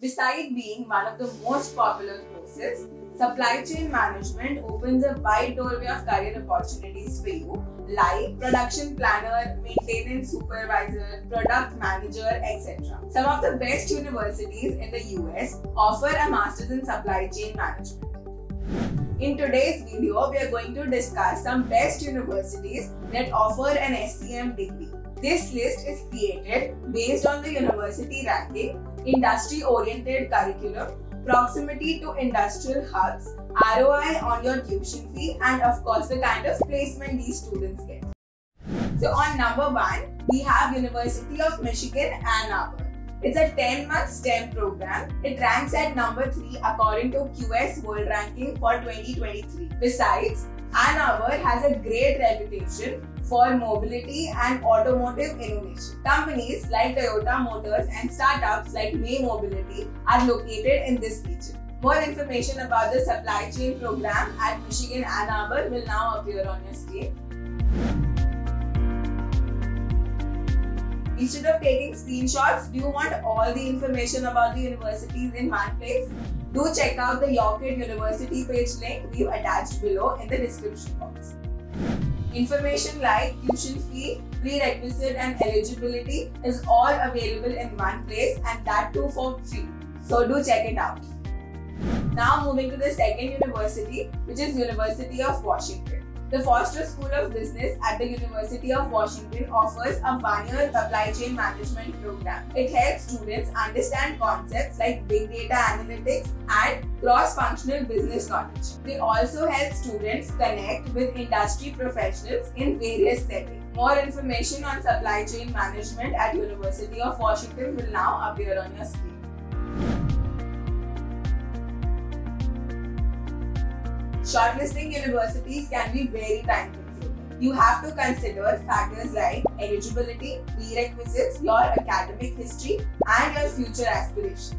Besides being one of the most popular courses, supply chain management opens a wide doorway of career opportunities for you, like production planner, maintenance supervisor, product manager, etc. Some of the best universities in the US offer a master's in supply chain management. In today's video, we are going to discuss some best universities that offer an SCM degree. This list is created based on the university ranking, industry-oriented curriculum, proximity to industrial hubs, ROI on your tuition fee, and of course the kind of placement these students get. So on number one, we have University of Michigan Ann Arbor. It's a 10-month STEM program. It ranks at number 3 according to QS World Ranking for 2023. Besides, Ann Arbor has a great reputation for mobility and automotive innovation. Companies like Toyota Motors and startups like May Mobility are located in this region. More information about the supply chain program at Michigan Ann Arbor will now appear on your screen. Instead of taking screenshots, do you want all the information about the universities in one place? Do check out the Yocket University page link we've attached below in the description box. Information like tuition fee, prerequisite and eligibility is all available in one place and that too for free. So do check it out. Now moving to the second university which is University of Washington. The Foster School of Business at the University of Washington offers a one-year supply chain management program. It helps students understand concepts like big data analytics and cross-functional business knowledge. They also help students connect with industry professionals in various settings. More information on supply chain management at University of Washington will now appear on your screen. Shortlisting universities can be very time consuming. You have to consider factors like eligibility, prerequisites, your academic history, and your future aspirations.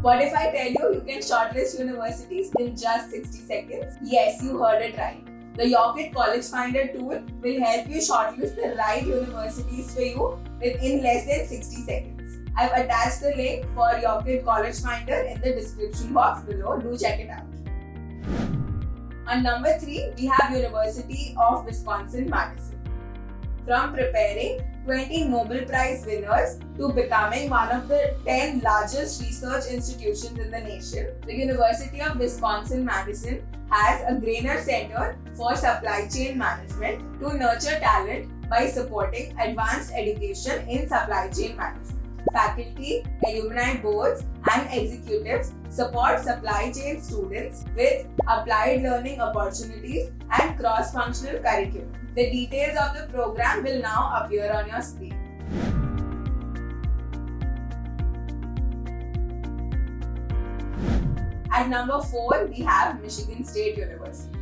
What if I tell you you can shortlist universities in just 60 seconds? Yes, you heard it right. The Yocket College Finder tool will help you shortlist the right universities for you within less than 60 seconds. I've attached the link for Yocket College Finder in the description box below. Do check it out. On number 3, we have University of Wisconsin-Madison. From preparing 20 Nobel Prize winners to becoming one of the 10 largest research institutions in the nation, the University of Wisconsin-Madison has a Grainger Center for Supply Chain Management to nurture talent by supporting advanced education in supply chain management faculty, alumni boards, and executives support supply chain students with applied learning opportunities and cross-functional curriculum. The details of the program will now appear on your screen. At number 4, we have Michigan State University.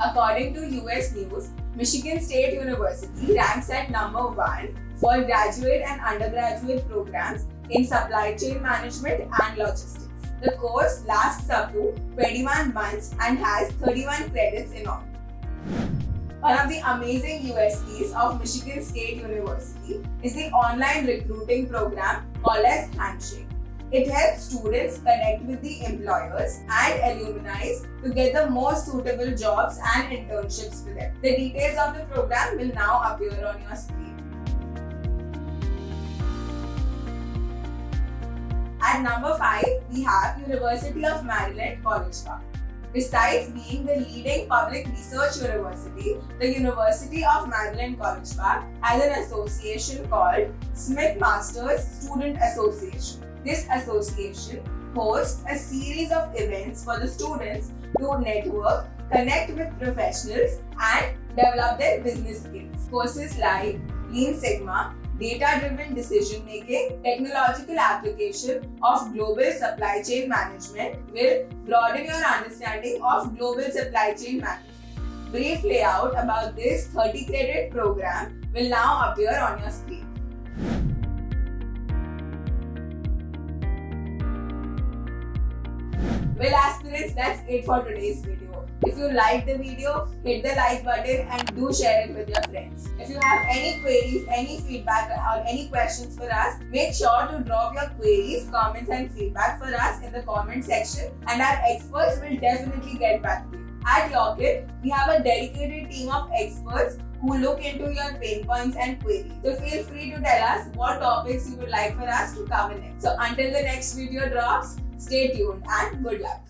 According to US News, Michigan State University ranks at number 1 for graduate and undergraduate programs in supply chain management and logistics. The course lasts up to 21 months and has 31 credits in all. One of the amazing USPs of Michigan State University is the online recruiting program called as Handshake. It helps students connect with the employers and alumni to get the most suitable jobs and internships for them. The details of the program will now appear on your screen. At number 5, we have University of Maryland College Park. Besides being the leading public research university, the University of Maryland College Park has an association called Smith Masters Student Association. This association hosts a series of events for the students to network, connect with professionals, and develop their business skills. Courses like Lean Sigma, data-driven decision making, technological application of global supply chain management will broaden your understanding of global supply chain management. Brief layout about this 30 credit program will now appear on your screen. Well aspirants, that's it for today's video. If you liked the video, hit the like button and do share it with your friends. If you have any queries, any feedback or any questions for us, make sure to drop your queries, comments and feedback for us in the comment section and our experts will definitely get back to you. At Yocket, we have a dedicated team of experts who look into your pain points and queries. So feel free to tell us what topics you would like for us to cover next. So until the next video drops, stay tuned and good luck.